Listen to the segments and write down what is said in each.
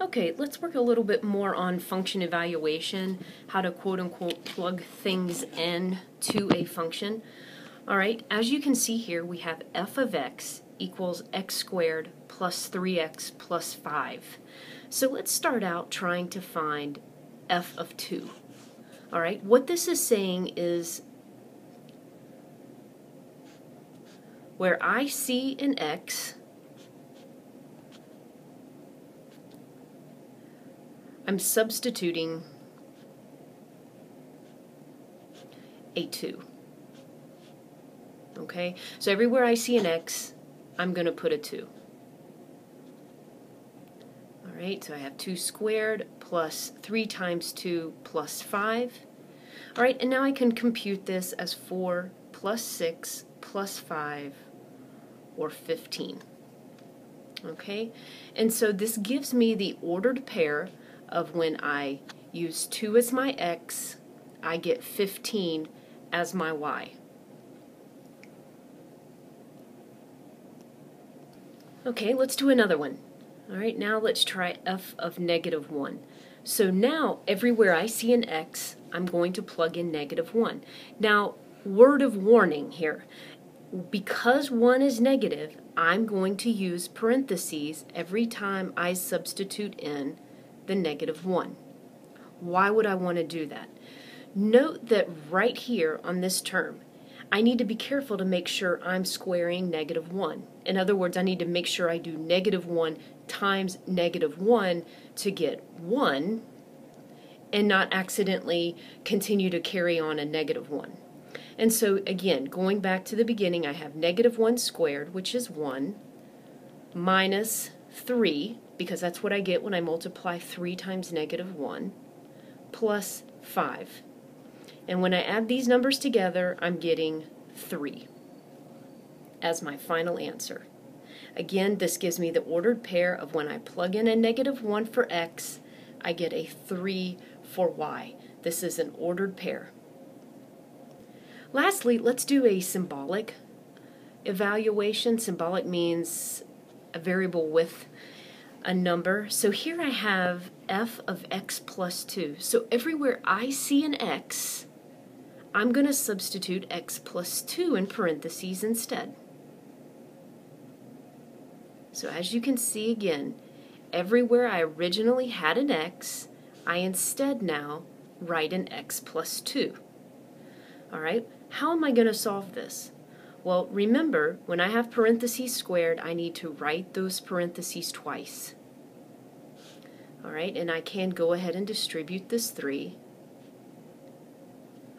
Okay, let's work a little bit more on function evaluation, how to quote unquote plug things in to a function. All right, as you can see here, we have f of x equals x squared plus 3x plus 5. So let's start out trying to find f of 2. All right, what this is saying is where I see an x, I'm substituting a 2. Okay, so everywhere I see an x, I'm going to put a 2. All right, so I have 2 squared plus 3 times 2 plus 5. All right, and now I can compute this as 4 plus 6 plus 5 or 15. Okay, and so this gives me the ordered pair of when I use 2 as my x, I get 15 as my y. Okay, let's do another one. All right, now let's try f of negative 1. So now, everywhere I see an x, I'm going to plug in negative 1. Now, word of warning here. Because 1 is negative, I'm going to use parentheses every time I substitute in the negative 1. Why would I want to do that? Note that right here on this term, I need to be careful to make sure I'm squaring negative 1. In other words, I need to make sure I do negative 1 times negative 1 to get 1 and not accidentally continue to carry on a negative 1. And so again, going back to the beginning, I have negative 1 squared, which is 1, minus 3, because that's what I get when I multiply 3 times negative 1, plus 5. And when I add these numbers together, I'm getting 3 as my final answer. Again, this gives me the ordered pair of when I plug in a negative 1 for x, I get a 3 for y. This is an ordered pair. Lastly, let's do a symbolic evaluation. Symbolic means a variable with a number. So here I have f of x plus 2. So everywhere I see an x, I'm going to substitute x plus 2 in parentheses instead. So as you can see again, everywhere I originally had an x, I instead now write an x plus 2. All right, how am I going to solve this? Well, remember, when I have parentheses squared, I need to write those parentheses twice. All right, and I can go ahead and distribute this 3.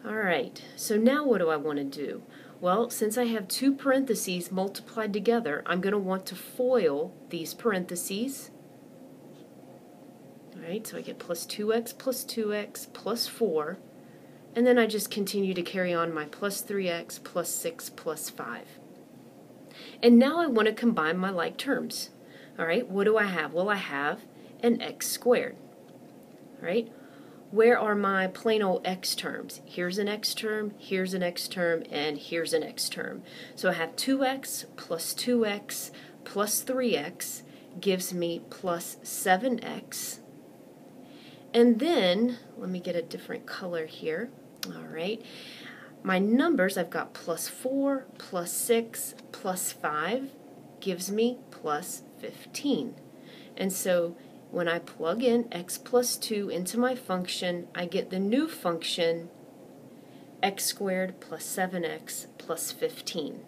All right, so now what do I want to do? Well, since I have two parentheses multiplied together, I'm going to want to FOIL these parentheses. All right, so I get plus 2x plus 2x plus 4. And then I just continue to carry on my plus 3x plus 6 plus 5. And now I want to combine my like terms. All right, what do I have? Well, I have an x squared. All right, where are my plain old x terms? Here's an x term, here's an x term, and here's an x term. So I have 2x plus 2x plus 3x gives me plus 7x. And then, let me get a different color here. All right. My numbers, I've got plus 4, plus 6, plus 5 gives me plus 15. And so when I plug in x plus 2 into my function, I get the new function x squared plus 7x plus 15.